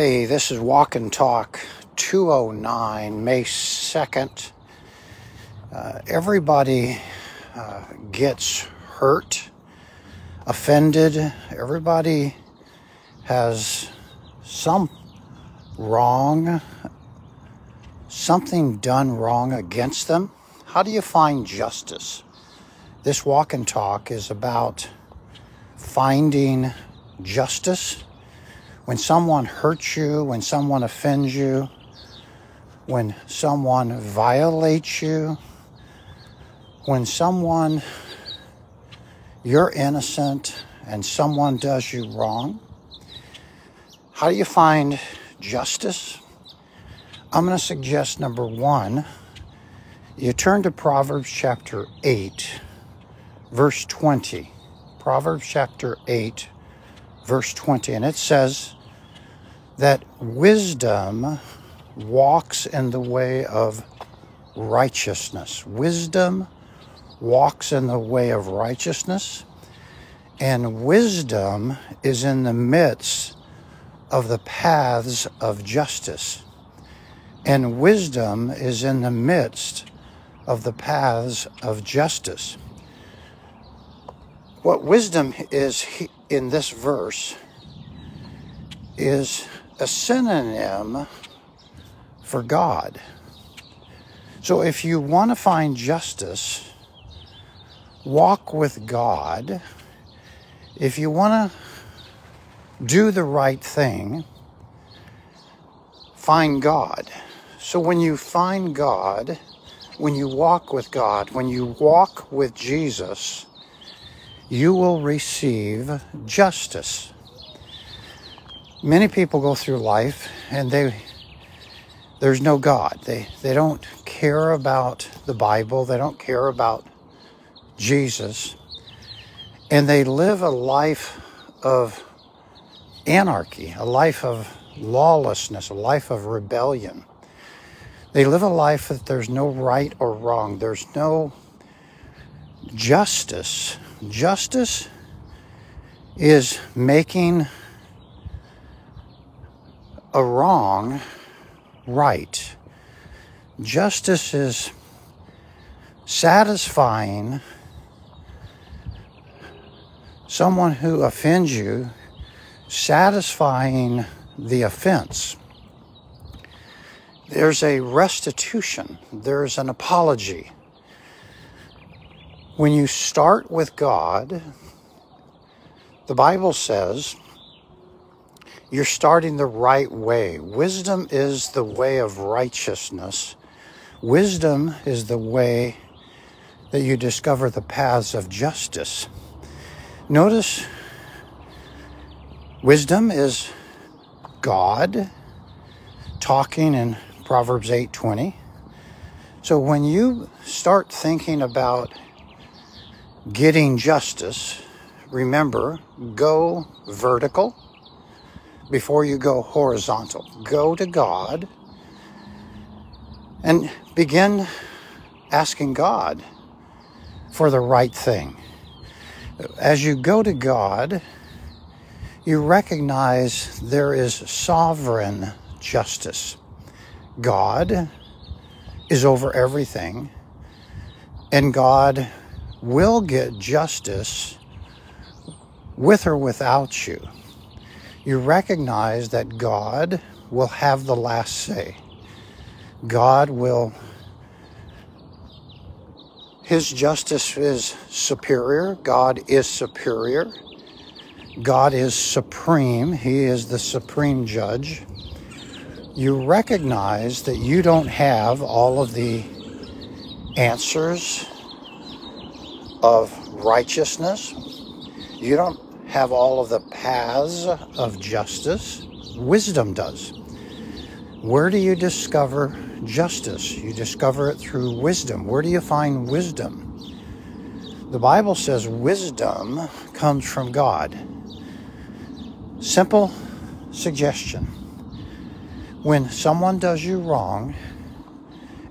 Hey, this is Walk and Talk 209, May 2nd. Uh, everybody uh, gets hurt, offended. Everybody has some wrong, something done wrong against them. How do you find justice? This Walk and Talk is about finding justice when someone hurts you, when someone offends you, when someone violates you, when someone, you're innocent and someone does you wrong, how do you find justice? I'm going to suggest number one, you turn to Proverbs chapter 8, verse 20. Proverbs chapter 8, verse 20, and it says, that wisdom walks in the way of righteousness. Wisdom walks in the way of righteousness, and wisdom is in the midst of the paths of justice. And wisdom is in the midst of the paths of justice. What wisdom is in this verse is a synonym for God. So if you want to find justice, walk with God. If you want to do the right thing, find God. So when you find God, when you walk with God, when you walk with Jesus, you will receive justice many people go through life and they there's no God. They they don't care about the Bible. They don't care about Jesus. And they live a life of anarchy, a life of lawlessness, a life of rebellion. They live a life that there's no right or wrong. There's no justice. Justice is making a wrong right. Justice is satisfying someone who offends you, satisfying the offense. There's a restitution, there's an apology. When you start with God, the Bible says, you're starting the right way. Wisdom is the way of righteousness. Wisdom is the way that you discover the paths of justice. Notice wisdom is God talking in Proverbs 8:20. So when you start thinking about getting justice, remember, go vertical before you go horizontal. Go to God and begin asking God for the right thing. As you go to God, you recognize there is sovereign justice. God is over everything, and God will get justice with or without you you recognize that God will have the last say. God will, His justice is superior. God is superior. God is supreme. He is the supreme judge. You recognize that you don't have all of the answers of righteousness. You don't have all of the paths of justice. Wisdom does. Where do you discover justice? You discover it through wisdom. Where do you find wisdom? The Bible says wisdom comes from God. Simple suggestion. When someone does you wrong,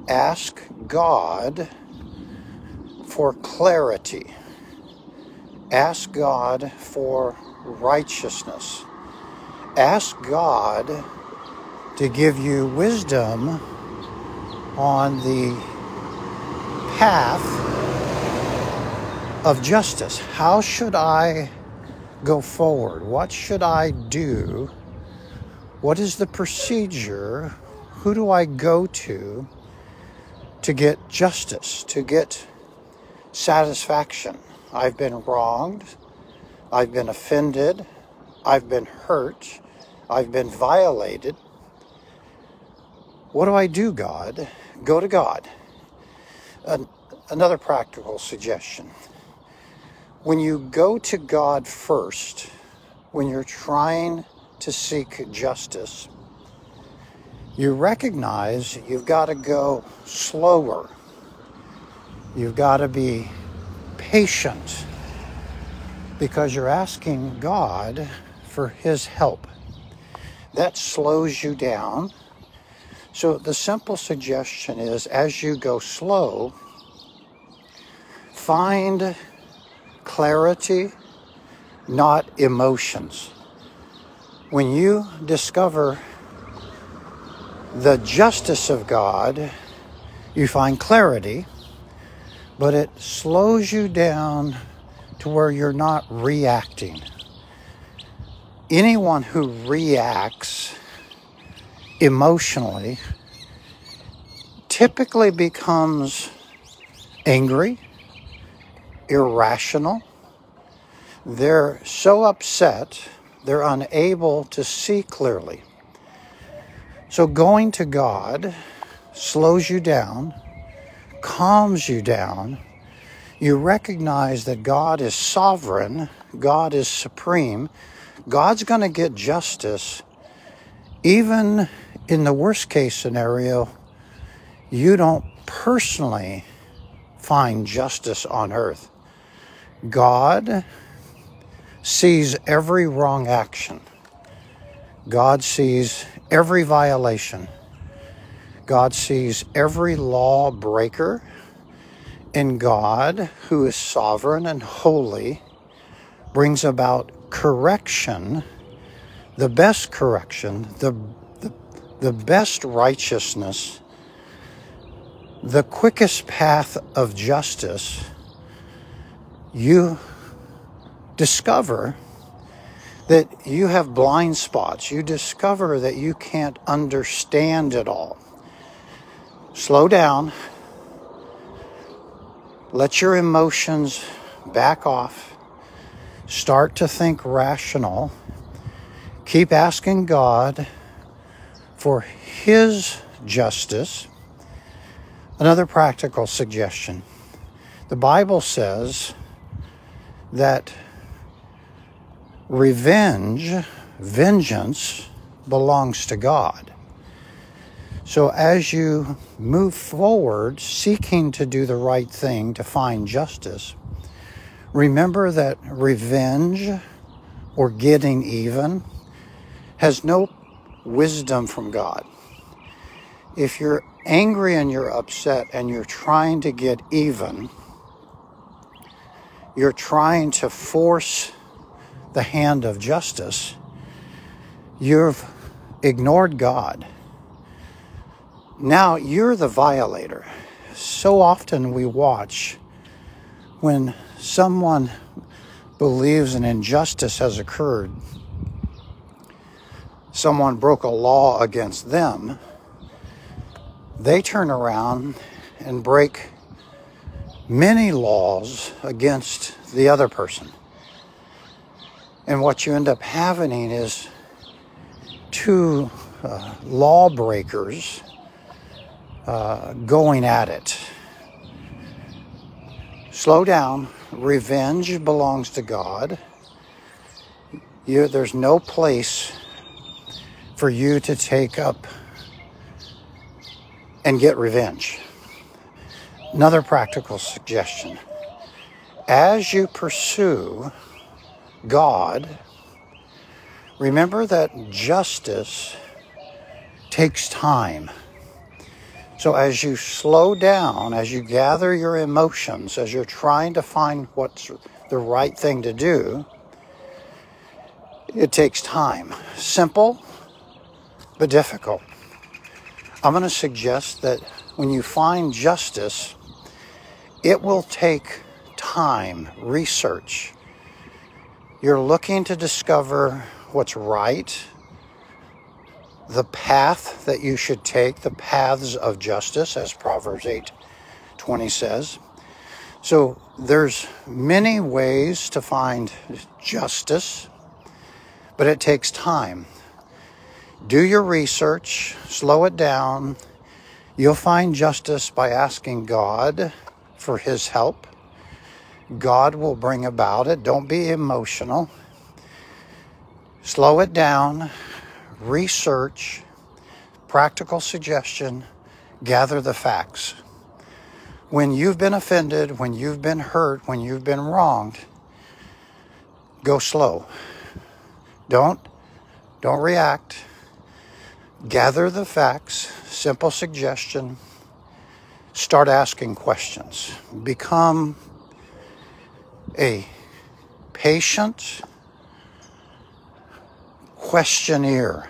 ask God for clarity ask God for righteousness. ask God to give you wisdom on the path of justice. How should I go forward? What should I do? What is the procedure? Who do I go to to get justice, to get satisfaction? I've been wronged. I've been offended. I've been hurt. I've been violated. What do I do, God? Go to God. An- another practical suggestion. When you go to God first, when you're trying to seek justice, you recognize you've got to go slower. You've got to be patient because you're asking God for His help. That slows you down so the simple suggestion is as you go slow, find clarity, not emotions. When you discover the justice of God, you find clarity, but it slows you down to where you're not reacting. Anyone who reacts emotionally typically becomes angry, irrational. They're so upset, they're unable to see clearly. So, going to God slows you down, calms you down. You recognize that God is sovereign, God is supreme, God's going to get justice even in the worst case scenario, you don't personally find justice on earth. God sees every wrong action. God sees every violation. God sees every law breaker. And God, who is sovereign and holy, brings about correction, the best correction, the the best righteousness, the quickest path of justice, you discover that you have blind spots. You discover that you can't understand it all. Slow down. Let your emotions back off. Start to think rational. Keep asking God for his justice. Another practical suggestion the Bible says that revenge, vengeance, belongs to God. So as you move forward seeking to do the right thing to find justice, remember that revenge or getting even has no wisdom from God. If you're angry and you're upset and you're trying to get even, you're trying to force the hand of justice, you've ignored God. Now you're the violator. So often we watch when someone believes an injustice has occurred someone broke a law against them, they turn around and break many laws against the other person. And what you end up having is two uh, lawbreakers uh, going at it. Slow down. Revenge belongs to God. You, there's no place for you to take up and get revenge. Another practical suggestion as you pursue God, remember that justice takes time. So, as you slow down, as you gather your emotions, as you're trying to find what's the right thing to do, It takes time. Simple, but difficult. I'm going to suggest that when you find justice, it will take time, research. You're looking to discover what's right, the path that you should take, the paths of justice, as Proverbs 8 20 says. So there's many ways to find justice, but it takes time. Do your research, slow it down. You'll find justice by asking God for his help. God will bring about it. Don't be emotional. Slow it down, research, practical suggestion, gather the facts. When you've been offended, when you've been hurt, when you've been wronged, go slow. Don't don't react. Gather the facts, simple suggestion. Start asking questions. Become a patient questionnaire.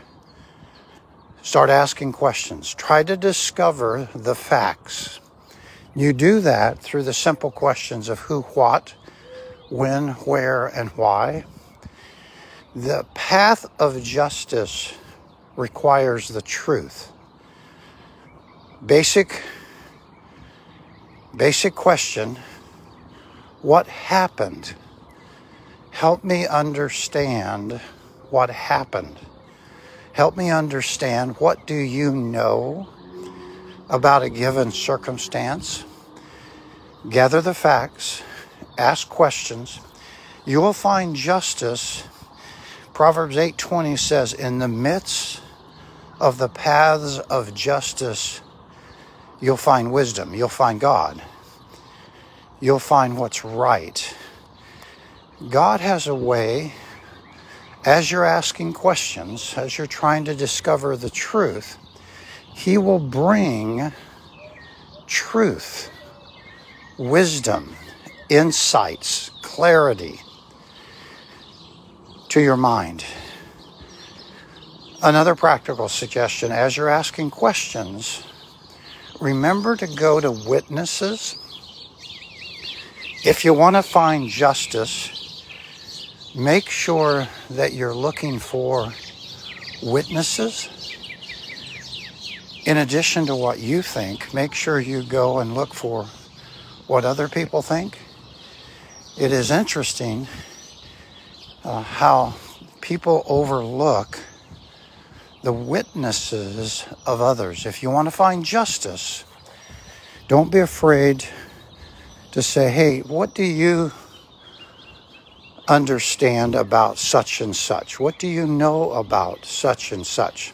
Start asking questions. Try to discover the facts. You do that through the simple questions of who, what, when, where, and why. The path of justice requires the truth. Basic basic question, what happened? Help me understand what happened. Help me understand what do you know about a given circumstance? Gather the facts, ask questions. You will find justice. Proverbs 8:20 says, "In the midst of the paths of justice, you'll find wisdom, you'll find God. You'll find what's right." God has a way as you're asking questions, as you're trying to discover the truth, he will bring truth, wisdom, insights, clarity to your mind. Another practical suggestion as you're asking questions, remember to go to witnesses. If you want to find justice, make sure that you're looking for witnesses in addition to what you think, make sure you go and look for what other people think. It is interesting uh, how people overlook the witnesses of others. If you want to find justice, don't be afraid to say, hey, what do you understand about such and such? What do you know about such and such?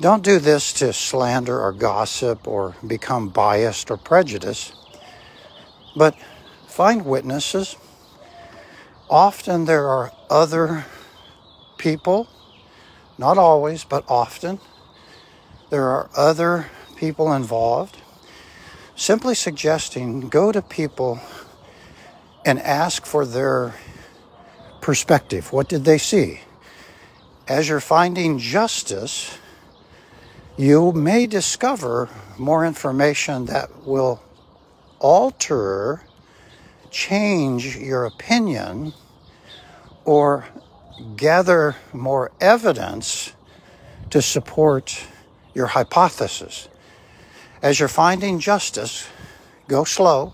Don't do this to slander or gossip or become biased or prejudiced, but find witnesses. Often there are other people, not always, but often, there are other people involved. Simply suggesting go to people and ask for their perspective. What did they see? As you're finding justice, you may discover more information that will alter, change your opinion, or gather more evidence to support your hypothesis. As you're finding justice, go slow,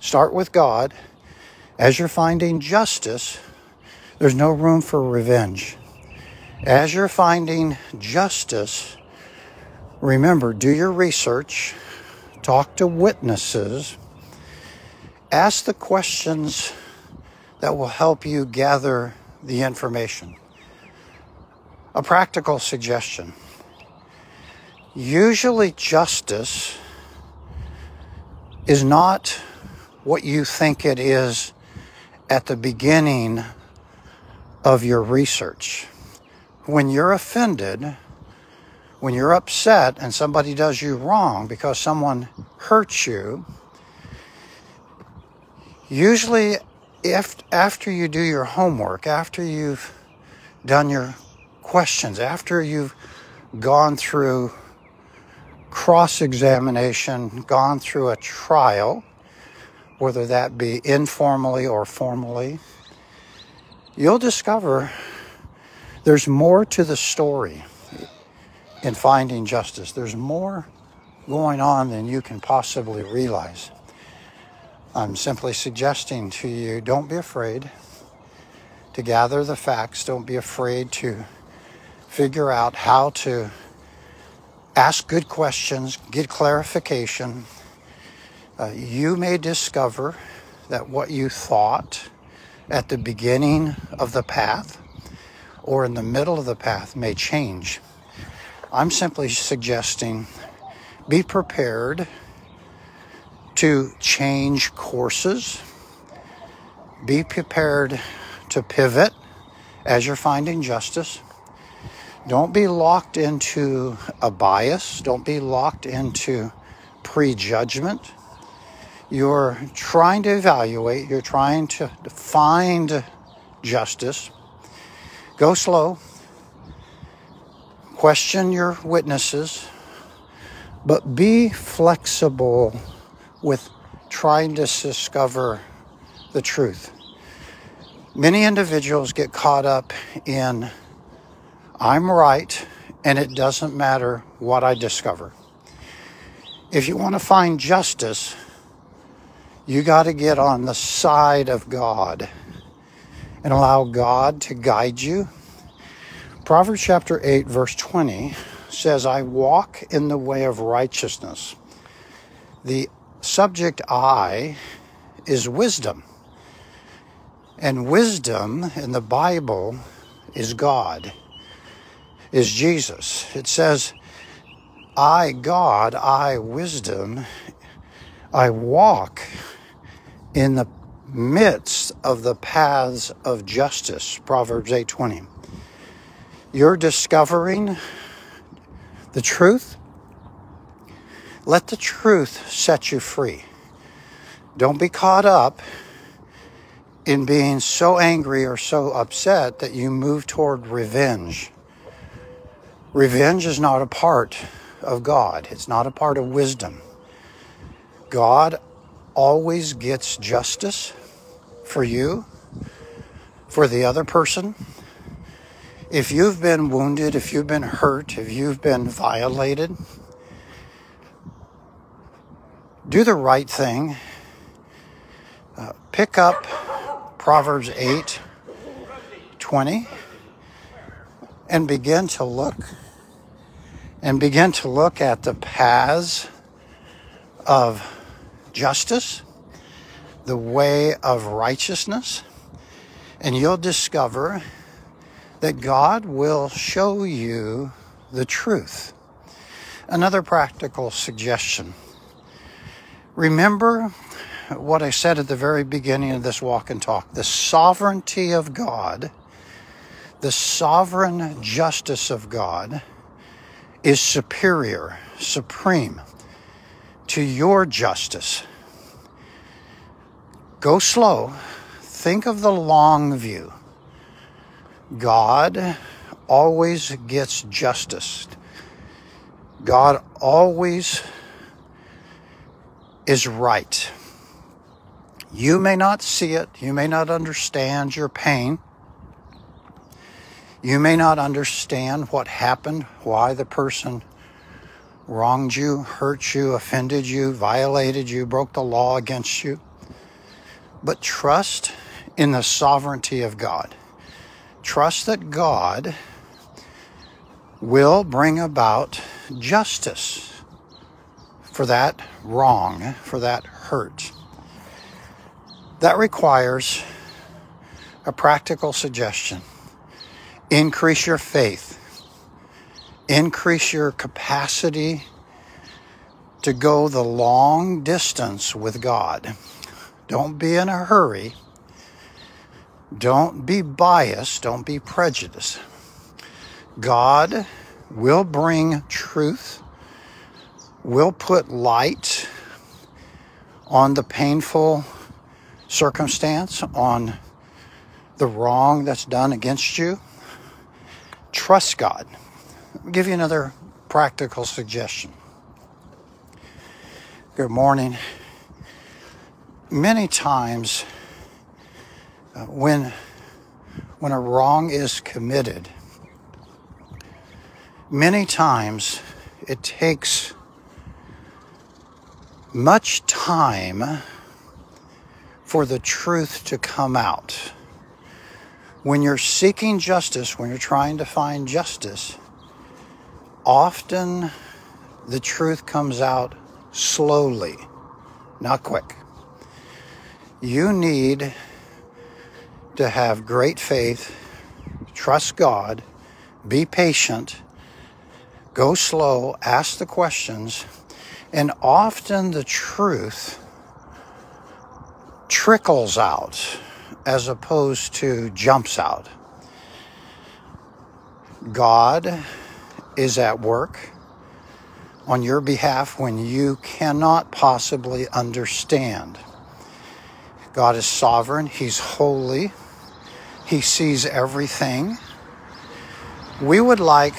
start with God. As you're finding justice, there's no room for revenge. As you're finding justice, remember, do your research, talk to witnesses, ask the questions that will help you gather the information. A practical suggestion. Usually, justice is not what you think it is at the beginning of your research. When you're offended, when you're upset and somebody does you wrong because someone hurts you, usually if after you do your homework, after you've done your questions, after you've gone through cross examination, gone through a trial, whether that be informally or formally, you'll discover there's more to the story in finding justice. There's more going on than you can possibly realize. I'm simply suggesting to you don't be afraid to gather the facts, don't be afraid to figure out how to ask good questions, get clarification. Uh, you may discover that what you thought at the beginning of the path or in the middle of the path may change. I'm simply suggesting be prepared to change courses, be prepared to pivot as you're finding justice. Don't be locked into a bias, don't be locked into prejudgment. You're trying to evaluate, you're trying to find justice. Go slow. Question your witnesses, but be flexible with trying to discover the truth. Many individuals get caught up in, I'm right, and it doesn't matter what I discover. If you want to find justice, you got to get on the side of God and allow God to guide you. Proverbs chapter 8, verse 20 says, I walk in the way of righteousness. The subject I is wisdom. And wisdom in the Bible is God, is Jesus. It says, I, God, I, wisdom, I walk in the midst of the paths of justice. Proverbs 8:20. You're discovering the truth let the truth set you free. Don't be caught up in being so angry or so upset that you move toward revenge. Revenge is not a part of God, it's not a part of wisdom. God always gets justice for you, for the other person. If you've been wounded, if you've been hurt, if you've been violated, do the right thing. Uh, pick up Proverbs 8 20 and begin to look and begin to look at the paths of justice, the way of righteousness, and you'll discover that God will show you the truth. Another practical suggestion. Remember what I said at the very beginning of this walk and talk. The sovereignty of God, the sovereign justice of God is superior, supreme to your justice. Go slow. Think of the long view. God always gets justice. God always is right. You may not see it, you may not understand your pain, you may not understand what happened, why the person wronged you, hurt you, offended you, violated you, broke the law against you. But trust in the sovereignty of God. Trust that God will bring about justice for that wrong, for that hurt. That requires a practical suggestion. Increase your faith, increase your capacity to go the long distance with God. Don't be in a hurry. Don't be biased. Don't be prejudiced. God will bring truth will put light on the painful circumstance, on the wrong that's done against you. trust God. Give you another practical suggestion. Good morning. Many times uh, when when a wrong is committed, many times it takes much time for the truth to come out. When you're seeking justice, when you're trying to find justice, often the truth comes out slowly, not quick. You need to have great faith, trust God, be patient, go slow, ask the questions, and often the truth trickles out as opposed to jumps out. God is at work on your behalf when you cannot possibly understand. God is sovereign, He's holy, he sees everything. We would like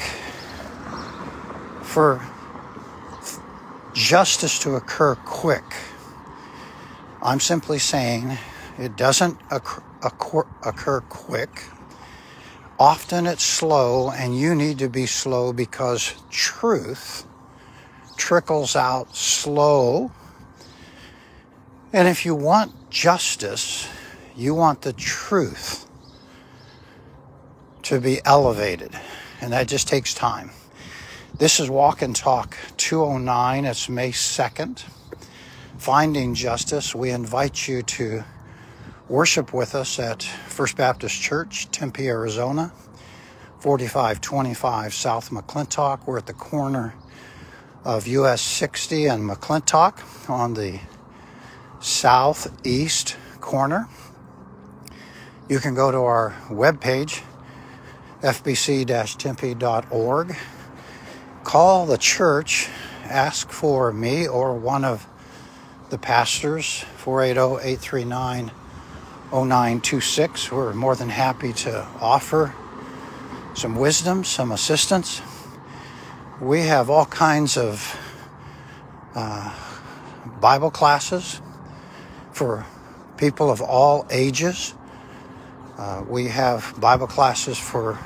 for justice to occur quick. I'm simply saying it doesn't occur, occur, quick. Often it's slow, and you need to be slow because truth trickles out slow. And if you want justice, you want the truth to be elevated, and that just takes time. This is Walk and Talk 209. It's May 2nd. Finding Justice. We invite you to worship with us at First Baptist Church, Tempe, Arizona, 4525 South McClintock. We're at the corner of US 60 and McClintock on the southeast corner. You can go to our webpage, fbc-tempe.org. Call the church, ask for me or one of the pastors, 480-839-0926. We're more than happy to offer some wisdom, some assistance. We have all kinds of uh, Bible classes for people of all ages. Uh, we have Bible classes for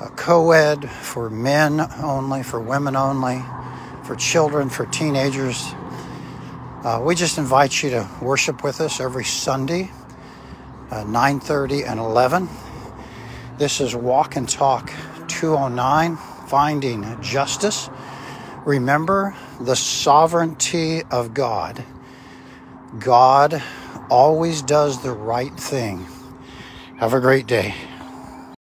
uh, co ed, for men only, for women only, for children, for teenagers. Uh, we just invite you to worship with us every Sunday, uh, 9:30 and 11. This is Walk and Talk 209, Finding Justice. Remember the sovereignty of God. God always does the right thing. Have a great day.